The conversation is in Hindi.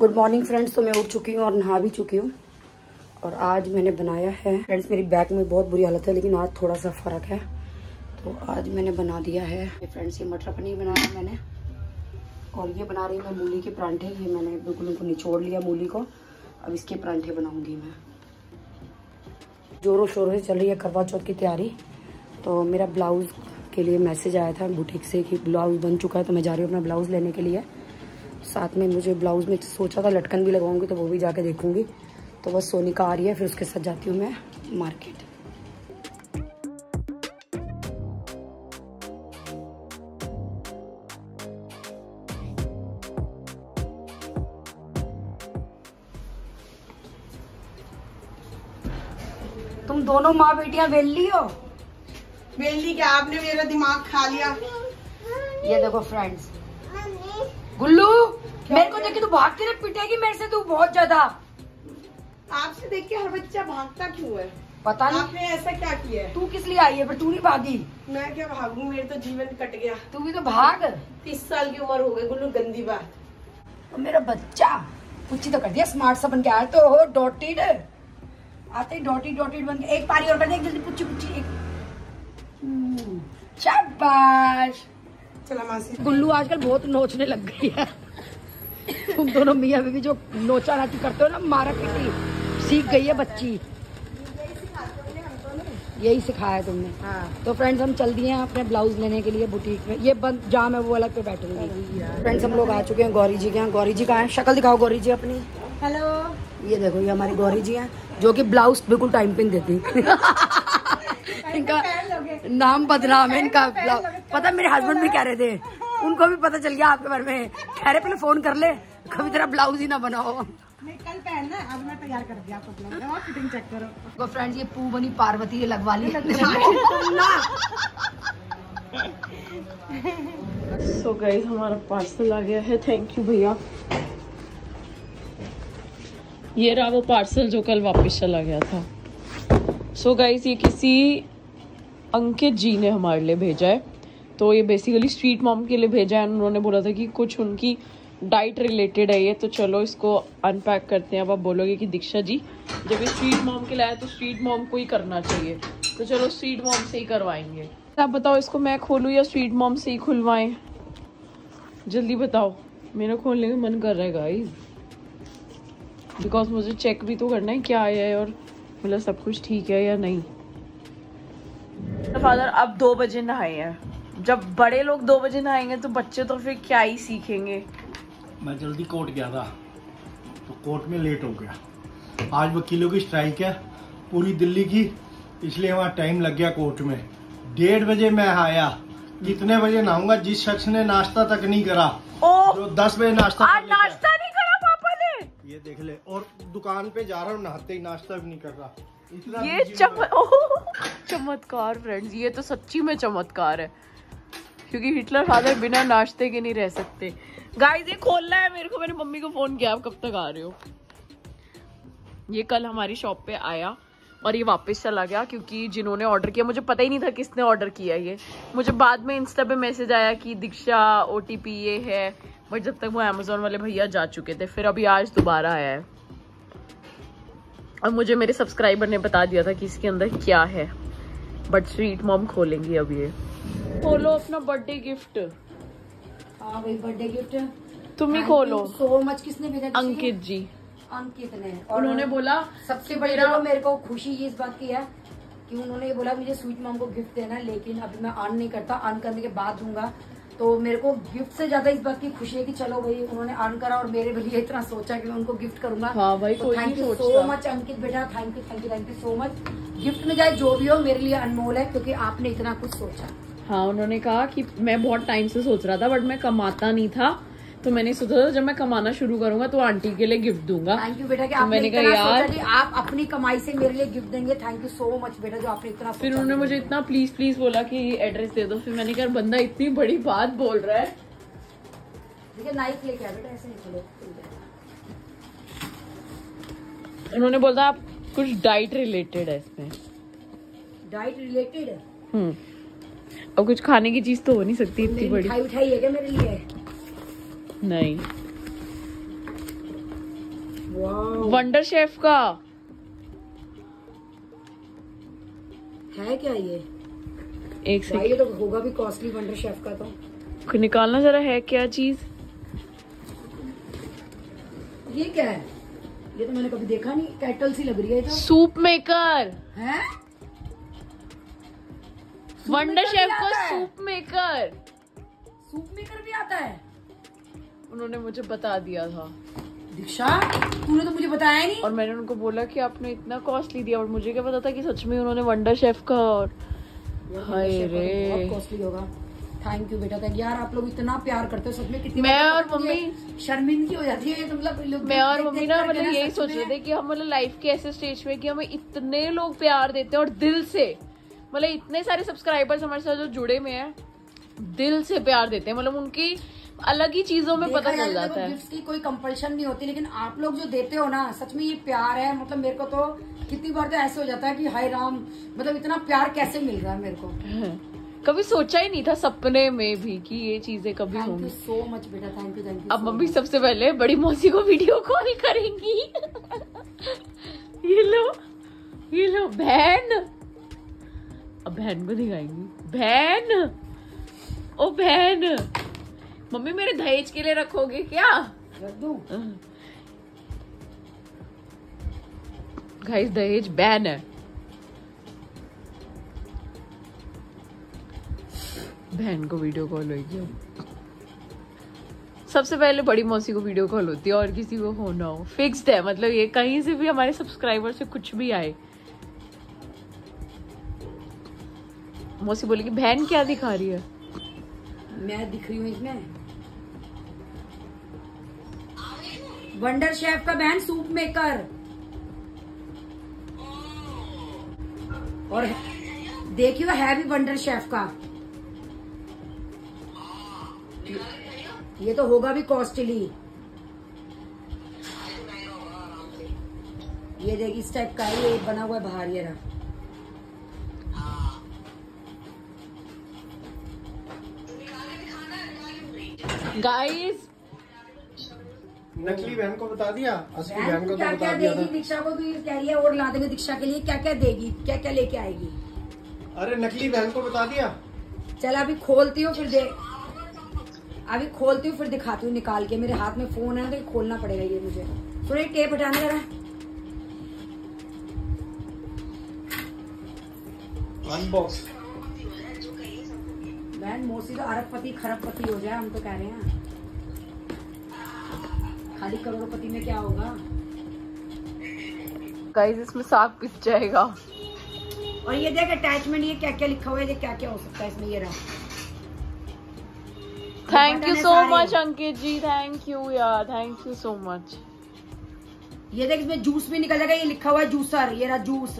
गुड मॉर्निंग फ्रेंड्स तो मैं उठ चुकी हूँ और नहा भी चुकी हूँ। और आज मैंने बनाया है। फ्रेंड्स मेरी बैक में बहुत बुरी हालत है, लेकिन आज थोड़ा सा फ़र्क है। तो आज मैंने बना दिया है। फ्रेंड्स ये मटर पनीर बनाया मैंने। और ये बना रही मैं मूली के परांठे। ये मैंने बिल्कुल उनको निचोड़ लिया मूली को। अब इसके परांठे बनाऊँगी मैं। जोरों शोरों से चल रही है करवा चौथ की तैयारी। तो मेरा ब्लाउज़ के लिए मैसेज आया था बुटीक से कि ब्लाउज़ बन चुका है तो मैं जा रही हूँ अपना ब्लाउज़ लेने के लिए। साथ में मुझे ब्लाउज़ में सोचा था लटकन भी लगाऊँगी तो वो भी जाके देखूँगी। तो बस सोनी का आ रही है फिर उसके साथ जाती हूँ मैं मार्केट। तुम दोनों माँ बेटियाँ वेली हो? वेली क्या? आपने मेरा दिमाग खा लिया। ये देखो फ्रेंड्स गुल्लू मेरे को देखी तू भागती रहे पिटेगी मेरे से तू बहुत ज़्यादा। आपसे देख के हर बच्चा भागता क्यों है? पता नहीं। आपने ऐसा क्या किया है? तू किस लिए आई है? पर तू नहीं भागी। मैं क्या भागू? मेरे तो जीवन कट गया। तू भी तो भाग। तीस साल की उम्र हो गई गुल्लू गंदी बात। और मेरा बच्चा पुच्ची तो कर दिया स्मार्ट सा बन के आया तो हो डॉटेड आते ही डॉटेड डॉटेड बन के एक पारी और कर दे जल्दी पुच्ची पुच्ची एक। हम्म, शाबाश। चला मासी। गुल्लू आजकल बहुत नोचने लग गई है। तुम दोनों मियाँ बीवी जो नोचा नाची करते हो ना मारा पीटी सीख गई है बच्ची। यही सिखाया तुमने। हाँ। तो फ्रेंड्स हम चल दिए हैं अपने ब्लाउज लेने के लिए बुटीक में। ये बंद जाम है वो अलग पे बैठूँगी। फ्रेंड्स हम लोग आ चुके हैं गौरी जी के यहाँ। गौरी जी कहाँ है? शक्ल दिखाओ गौरी जी अपनी। हेलो। ये देखो ये हमारी गौरी जी हैं जो कि ब्लाउज बिल्कुल टाइम पे नहीं देती। इनका नाम बदनाम है इनका। पता मेरे हस्बैंड भी कह रहे थे उनको भी पता चल गया आपके बारे में। कह रहे पहले फ़ोन कर ले कभी तेरा ब्लाउज ही ना बनाओ। मैं कल पहनना अब मैं तैयार कर दिया आपको और फिटिंग चेक करो। फ्रेंड्स ये पू बनी पार्वती ये लगवा ली सो गाइस हमारा पार्सल आ गया है। थैंक यू भैया। ये रहा वो पार्सल जो कल वापस चला गया था। सो so गाइस ये किसी अंकित जी ने हमारे लिए भेजा है। तो ये बेसिकली स्ट्रीट मॉम के लिए भेजा है। उन्होंने बोला था कि कुछ उनकी डाइट रिलेटेड है ये। तो चलो इसको अनपैक करते हैं। अब आप बोलोगे कि दीक्षा जी, जब ये स्ट्रीट मॉम के लाया तो स्ट्रीट मॉम को ही करना चाहिए। तो चलो स्ट्रीट मॉम से ही करवाएँगे। आप बताओ इसको मैं खोलूँ या स्ट्रीट मॉम से ही खुलवाएँ? जल्दी बताओ। मेरा खोलने का मन कर रहा है गाइस बिकॉज़ मुझे चेक भी तो करना है, क्या आया है और मतलब सब कुछ ठीक है या नहीं। फादर अब दो बजे नहाए हैं। जब बड़े लोग दो बजे नहाएँगे तो बच्चे तो फिर क्या ही सीखेंगे। मैं जल्दी कोर्ट गया था तो कोर्ट में लेट हो गया। आज वकीलों की स्ट्राइक है पूरी दिल्ली की इसलिए वहाँ टाइम लग गया कोर्ट में। डेढ़ बजे मैं आया कितने बजे नहाऊँगा जिस शख्स ने नाश्ता तक नहीं करा ओ जो दस बजे नाश्ता आज। नाश्ता नहीं करा पापा ने? ये देख ले और दुकान पे जा रहा हूँ नहाते ही नाश्ता भी नहीं कर रहा। इतना ये चम... चमत्कार फ्रेंड्स ये तो सच्ची में चमत्कार है। क्योंकि हिटलर फादर बिना नाश्ते के नहीं रह सकते। गाइस ये खोलना है मेरे को मेरी मम्मी को फ़ोन किया आप कब तक आ रहे हो? ये कल हमारी शॉप पे आया और ये वापस चला गया क्योंकि जिन्होंने ऑर्डर किया मुझे पता ही नहीं था किसने ऑर्डर किया ये। मुझे बाद में इंस्टा पे मैसेज आया कि दीक्षा ओ ये है बट जब तक वो अमेजोन वाले भैया जा चुके थे फिर अभी आज दोबारा आया है। और मुझे मेरे सब्सक्राइबर ने बता दिया था कि इसके अंदर क्या है। बट स्वीट मॉम खोलेंगी अब ये। खोलो अपना बर्थडे गिफ्ट हाँ भाई बर्थडे गिफ्ट तुम ही खोलो। सो मच किसने भेजा अंकित जी। अंकित ने। और उन्होंने बोला सबसे बड़ी मेरे को खुशी इस बात की है कि उन्होंने ये बोला मुझे स्वीट मॉम को गिफ्ट देना है लेकिन अभी मैं अर्न नहीं करता। अर्न करने के बाद दूँगा। तो मेरे को गिफ्ट से ज़्यादा इस बात की खुशी है कि चलो भाई उन्होंने अर्न करा और मेरे लिए इतना सोचा कि मैं उनको गिफ्ट करूँगा। हाँ भाई, तो thank you so much Ankit बेटा thank you thank you thank you so much gift में जाए जो भी हो मेरे लिए अनमोल है क्योंकि आपने इतना कुछ सोचा। हाँ उन्होंने कहा कि मैं बहुत टाइम से सोच रहा था बट मैं कमाता नहीं था। तो मैंने सोचा था जब मैं कमाना शुरू करूँगा तो आंटी के लिए गिफ्ट दूँगा। थैंक यू बेटा कि तो मैंने कहा, यार- आप अपनी कमाई से मेरे लिए गिफ्ट देंगे। थैंक यू सो मच बेटा जो आपने इतना फिर उन्होंने मुझे इतना प्लीज़ प्लीज़ बोला कि एड्रेस दे दो। फिर मैंने कहा बंदा इतनी बड़ी बात बोल रहा है। देखिए नाइफ लेके आ बेटा ऐसे उन्होंने बोला आप कुछ डाइट रिलेटेड है इसमें। डाइट रिलेटेड है? हम्म। अब कुछ खाने की चीज़ तो हो नहीं सकती इतनी बड़ी। मिठाई उठाई है क्या मेरे लिए? नहीं। वंडर शेफ का। है क्या ये? एक सेकंड ये तो होगा भी कॉस्टली वंडर शेफ का तो। निकालना जरा है क्या चीज़? ये क्या है? ये तो मैंने कभी देखा नहीं। कैटल सी लग रही है तो। सूप मेकर है? वंडर शेफ को सूप मेकर सूप मेकर भी आता है? उन्होंने मुझे बता दिया था। दीक्षा तूने तो मुझे बताया नहीं। और मैंने उनको बोला कि आपने इतना कॉस्टली दिया और मुझे क्या पता था कि सच में उन्होंने वंडर शेफ का और हाय रे। बहुत कॉस्टली होगा। थैंक यू बेटा। यार आप लोग इतना प्यार करते हो सच में कितनी मैं और तो मम्मी- शर्मिंदगी हो जाती है मतलब लोग मैं और मम्मी ना मतलब यही सच सोच रहे थे कि हम मतलब लाइफ के ऐसे स्टेज में कि हमें इतने लोग प्यार देते हैं और दिल से मतलब इतने सारे सब्सक्राइबर्स हमारे साथ जो जुड़े हुए हैं दिल से प्यार देते हैं। मतलब उनकी अलग ही चीज़ों में पता चल तो जाता है। गिफ्ट्स की कोई कंपल्शन नहीं होती लेकिन आप लोग जो देते हो ना सच में ये प्यार है। मतलब मेरे को तो कितनी बार तो ऐसे हो जाता है कि हाय राम मतलब इतना प्यार कैसे मिल रहा है मेरे को? कभी सोचा ही नहीं था सपने में भी कि ये चीज़ें कभी थैंक यू होंगी। सो मच बेटा थैंक यू थैंक यू अब मम्मी सबसे पहले बड़ी मौसी को वीडियो कॉल करेंगी। ये लो ये लो बहन। अब बहन को दिखाएँगी। बहन ओ बहन। मम्मी मेरे दहेज के लिए रखोगे क्या? गाइस दहेज बैन है। बहन को वीडियो कॉल होगी। सबसे पहले बड़ी मौसी को वीडियो कॉल होती है और किसी को हो ना हो। फिक्स्ड है मतलब ये कहीं से भी हमारे सब्सक्राइबर से कुछ भी आए। मौसी बोलेगी बहन क्या दिखा रही है? मैं दिख रही हूँ इसमें। वंडर शेफ का बहन सूप मेकर। और देखियो है भी वंडर शेफ का। ये तो होगा भी कॉस्टली। ये देख, इस टाइप का ये बना हुआ है बाहर, ये रहा। गाइस नकली बहन को बता दिया असली बहन को तो क्या क्या देगी? दीक्षा को भी कह रही है और ला देंगे दीक्षा के लिए क्या क्या देगी? क्या क्या लेके आएगी? अरे नकली बहन को बता दिया। चल अभी खोलती हूँ फिर दे अभी खोलती हूँ फिर दिखाती हूँ निकाल के। मेरे हाथ में फ़ोन है तो खोलना पड़ेगा ये मुझे। थोड़ी टेप हटाने जरा। अनबॉक्स बहन मोसी तो अरबपति खरबपति हो जाए हम तो कह रहे हैं। खाली करोड़पति में क्या होगा? गाइस इसमें साग पिस जाएगा। और ये देख अटैचमेंट ये क्या क्या लिखा हुआ है? ये क्या क्या हो सकता है इसमें ये रहा। Thank you so much Ankit ji thank you यार थैंक यू सो मच ये देख इसमें जूस भी निकल जाएगा ये लिखा हुआ है जूसर ये रहा जूस